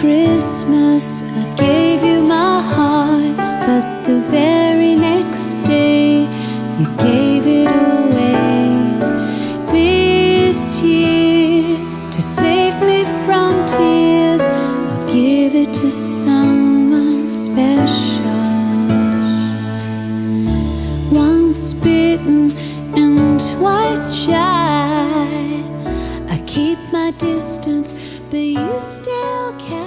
Christmas, I gave you my heart, but the very next day, you gave it away. This year, to save me from tears, I'll give it to someone special. Once bitten and twice shy, I keep my distance, but you still care.